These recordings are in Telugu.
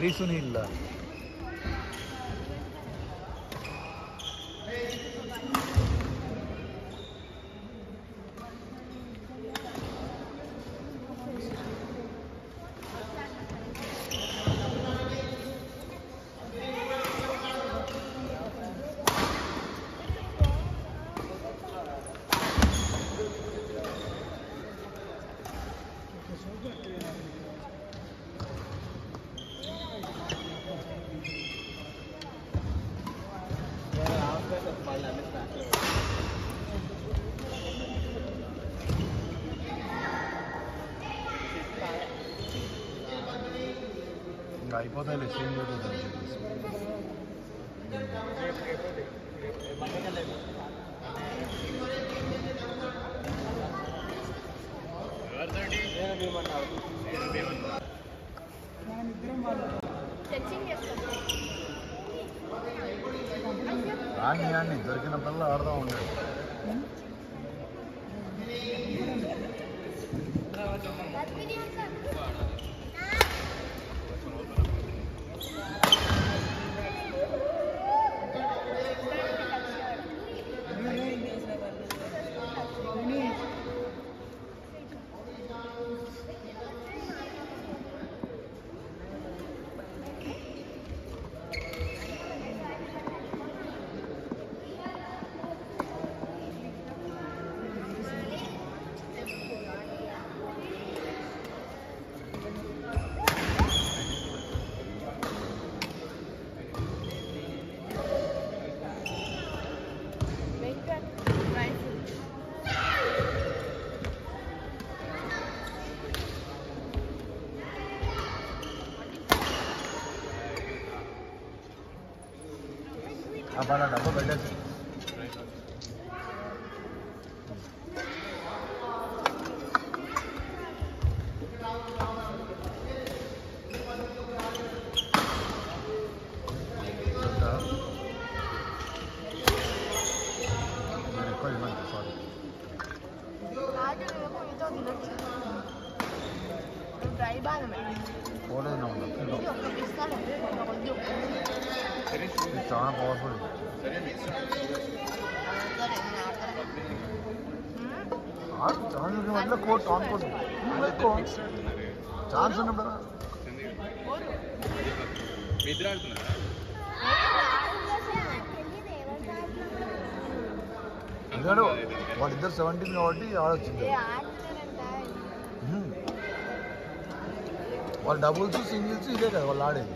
very soon వెరీ సూన్ ఇల్ ఇంకా అయిపోతాయి సేమ్ అయిపోతాయి టెచింగ్ చేస్తాం ఆడిని ఆడిని దొరికినప్పుడల్లా ఆడుతూ ఉండేది Ah, para la. చాలా పవర్ఫుల్ వల్ల కోట్ ఆన్ కోట్ ఛాన్స్ ఉన్నప్పుడు? ఎందుకంటే వాళ్ళిద్దరు సెవెంటీన్ కాబట్టి ఆడొచ్చింది. వాళ్ళు డబుల్స్ సింగిల్స్ ఇదే కదా వాళ్ళు ఆడేది.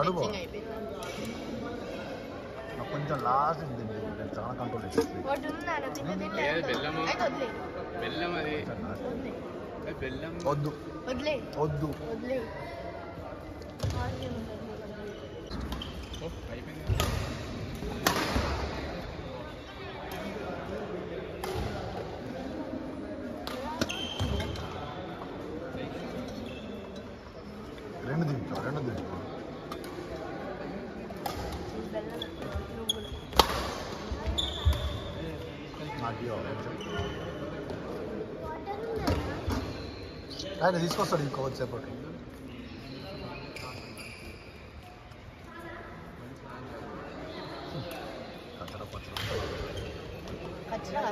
అడుగు. కొంచెం లాస్ట్ ఉంది నేను చాలా కంట్రోల్ బెల్లం అది వద్దు. వదిలే. వద్దు. రెండు తింటా రెండు తింటా నాకు ఇవ్వాలి కొంచెం ఆయన తీసుకొస్తాడు ఇంకో వచ్చేపటి కచ్చడ పచ్చడ ఖచ్చితంగా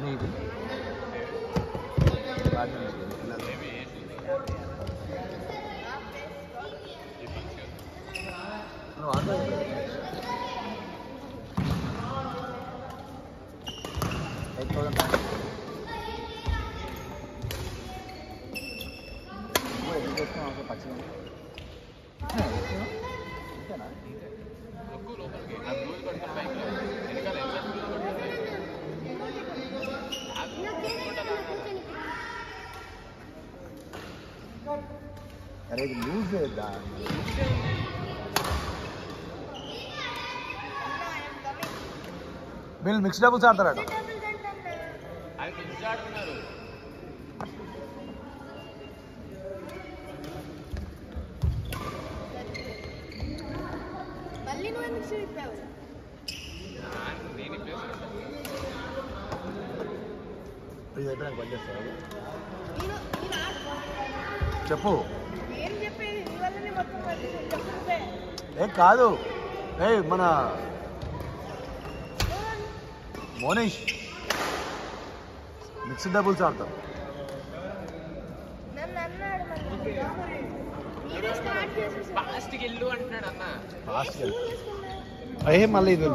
नहीं भी बाद में एट थाउज़ेंड वो एजुकेशन आपको पच्चीस है ना అరే ఇది లూజ్ చేద్దా వీళ్ళు మిక్స్ డబుల్స్ ఆడతారట. నాకు చెప్పు. ఏం చెప్పేది నీ వల్లనే మొత్తం కలిసి చెప్తుంటే ఏ కాదు ఏ మన మోనీష్ మిక్స్డ్ డబుల్స్ ఆడతాం నన్ను అన్నాడు మళ్ళీ మీరే స్టార్ట్ చేసేసారు ఫాస్ట్కి వెళ్ళు అంటున్నాడు అన్న ఫాస్ట్ తీసుకున్నా అయ్యే మళ్ళీ ఇది